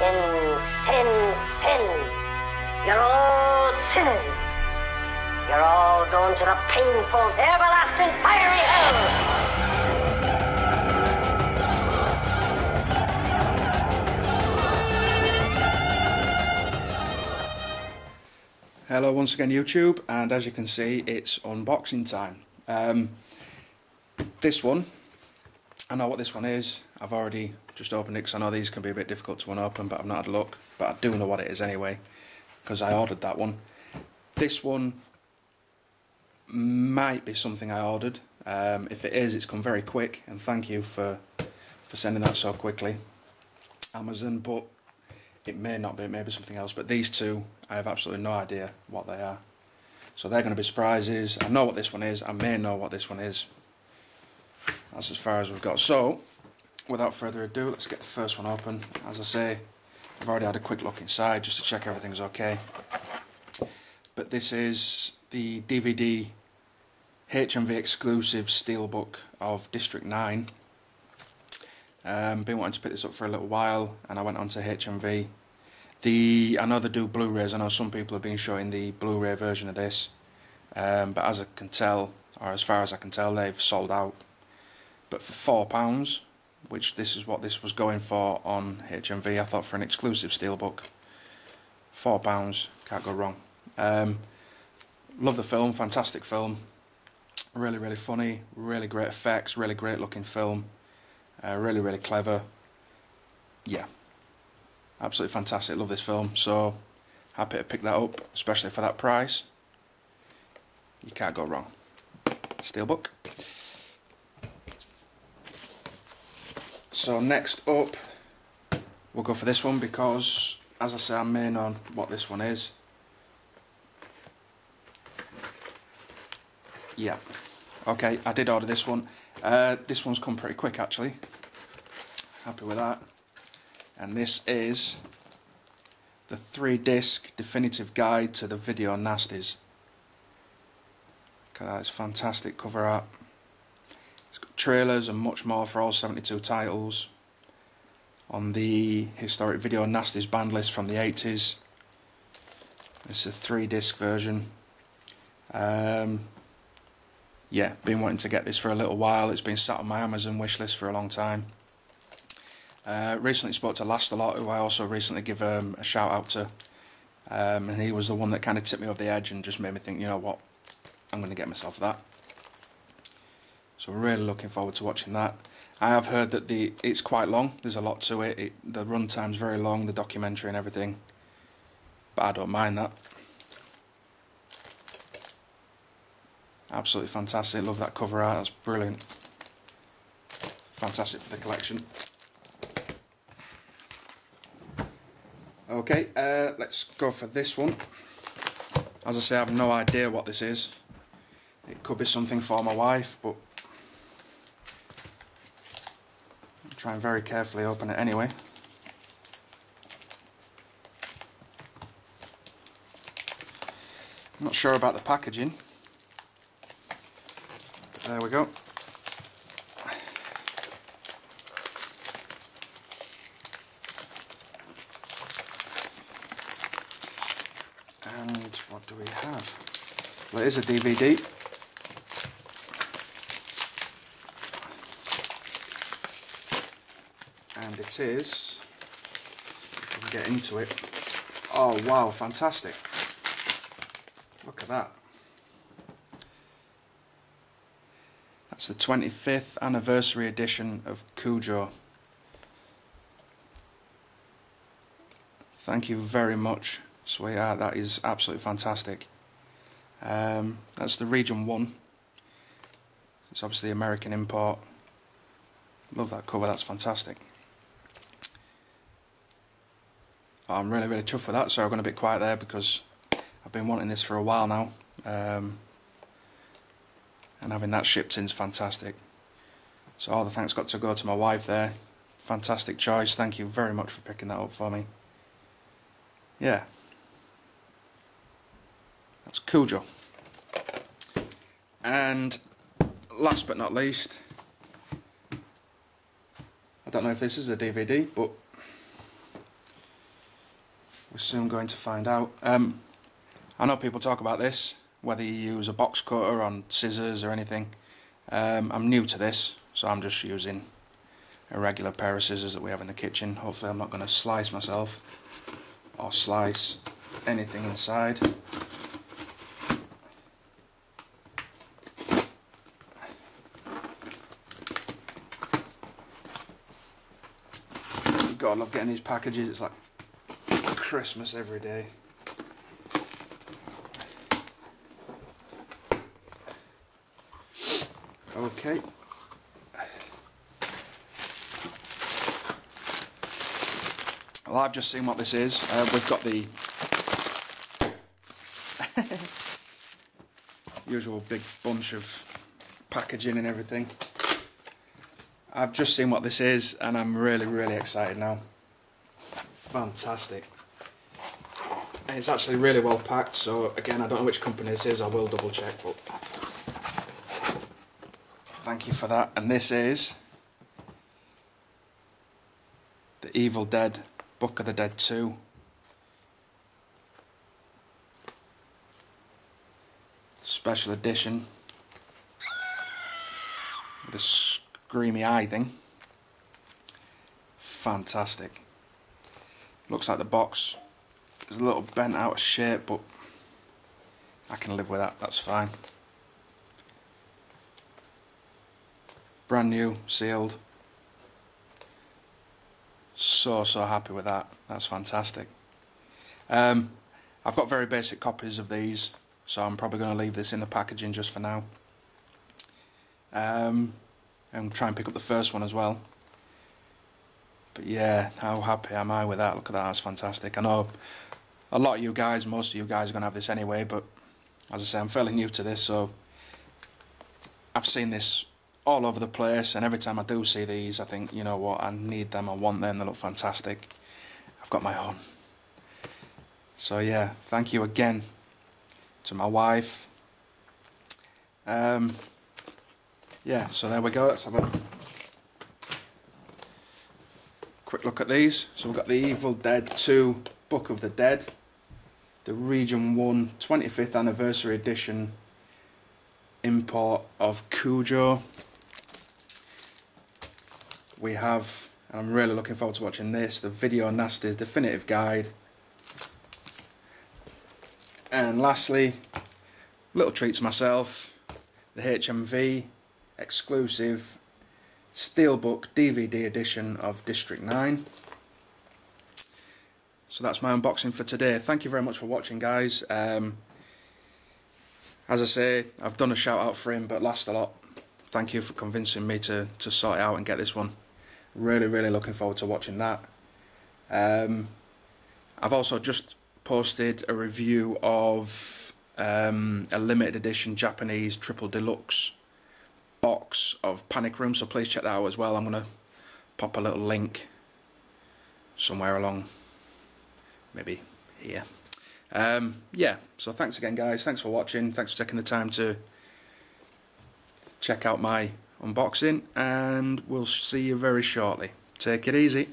in sin, sin. You're all sinners. You're all going to the painful, everlasting fiery hell. Hello once again YouTube and as you can see it's unboxing time. Um, this one, I know what this one is, I've already just opened it because I know these can be a bit difficult to unopen but I've not had a look but I do know what it is anyway because I ordered that one. This one might be something I ordered, um, if it is it's come very quick and thank you for, for sending that so quickly Amazon but it may not be, it may be something else, but these two, I have absolutely no idea what they are. So they're going to be surprises. I know what this one is, I may know what this one is. That's as far as we've got. So, without further ado, let's get the first one open. As I say, I've already had a quick look inside just to check everything's okay. But this is the DVD HMV exclusive steelbook of District 9. Um, been wanting to pick this up for a little while, and I went on to HMV. The I know they do Blu-rays. I know some people have been showing the Blu-ray version of this, um, but as I can tell, or as far as I can tell, they've sold out. But for four pounds, which this is what this was going for on HMV, I thought for an exclusive steelbook, four pounds can't go wrong. Um, love the film, fantastic film, really really funny, really great effects, really great looking film. Uh, really, really clever. Yeah, absolutely fantastic. Love this film. So happy to pick that up, especially for that price. You can't go wrong. Steelbook. So next up, we'll go for this one because, as I say, I may on what this one is. Yeah. Okay, I did order this one. Uh, this one's come pretty quick actually. Happy with that. And this is the three disc definitive guide to the video nasties. Okay, that's fantastic cover art. Trailers and much more for all 72 titles on the historic video nasties banned list from the 80s. It's a three disc version. Um, yeah, been wanting to get this for a little while. It's been sat on my Amazon wish list for a long time. Uh, recently spoke to lastalot, who I also recently give um, a shout out to, um, and he was the one that kind of tipped me over the edge and just made me think, you know what, I'm going to get myself that. So really looking forward to watching that. I have heard that the it's quite long. There's a lot to it. it the runtime's very long, the documentary and everything. But I don't mind that. Absolutely fantastic. Love that cover art. That's brilliant. Fantastic for the collection. Okay, uh, let's go for this one. As I say, I have no idea what this is. It could be something for my wife, but I'm trying very carefully open it anyway. I'm not sure about the packaging. There we go. And what do we have? Well, it is a DVD. And it is, if we get into it, oh wow, fantastic. Look at that. That's the 25th anniversary edition of Cujo. Thank you very much, sweetheart. That is absolutely fantastic. Um, that's the Region 1. It's obviously American import. Love that cover, that's fantastic. I'm really, really chuffed with that, so I'm going to be quiet there because I've been wanting this for a while now. Um, and having that shipped in is fantastic. So all the thanks got to go to my wife there. Fantastic choice. Thank you very much for picking that up for me. Yeah. That's cool Cujo. And last but not least, I don't know if this is a DVD, but we're soon going to find out. Um, I know people talk about this, whether you use a box cutter on scissors or anything. Um, I'm new to this, so I'm just using a regular pair of scissors that we have in the kitchen. Hopefully I'm not going to slice myself or slice anything inside. God, I love getting these packages. It's like Christmas every day. Okay. Well, I've just seen what this is. Uh, we've got the usual big bunch of packaging and everything. I've just seen what this is and I'm really, really excited now. Fantastic. It's actually really well packed, so again, I don't know which company this is, I will double check, but thank you for that. And this is The Evil Dead Book of the Dead 2. Special edition. The screamy eye thing. Fantastic. Looks like the box is a little bent out of shape, but I can live with that, that's fine. Brand new, sealed. So, so happy with that. That's fantastic. Um, I've got very basic copies of these, so I'm probably going to leave this in the packaging just for now. Um, and try and pick up the first one as well. But yeah, how happy am I with that? Look at that, that's fantastic. I know a lot of you guys, most of you guys are going to have this anyway, but as I say, I'm fairly new to this, so I've seen this all over the place, and every time I do see these, I think, you know what, I need them, I want them, they look fantastic. I've got my own. So yeah, thank you again to my wife. Um, yeah, so there we go. Let's have a quick look at these. So we've got the Evil Dead 2 Book of the Dead, the Region 1 25th Anniversary Edition import of Cujo we have, and I'm really looking forward to watching this, the Video Nasties Definitive Guide. And lastly, little treat to myself, the HMV exclusive Steelbook DVD edition of District 9. So that's my unboxing for today. Thank you very much for watching guys. Um, as I say, I've done a shout out for him but lastalot. Thank you for convincing me to, to sort it out and get this one. Really, really looking forward to watching that. Um, I've also just posted a review of um, a limited edition Japanese triple deluxe box of Panic Room, so please check that out as well. I'm going to pop a little link somewhere along, maybe here. Um, yeah, so thanks again, guys. Thanks for watching. Thanks for taking the time to check out my unboxing and we'll see you very shortly. Take it easy.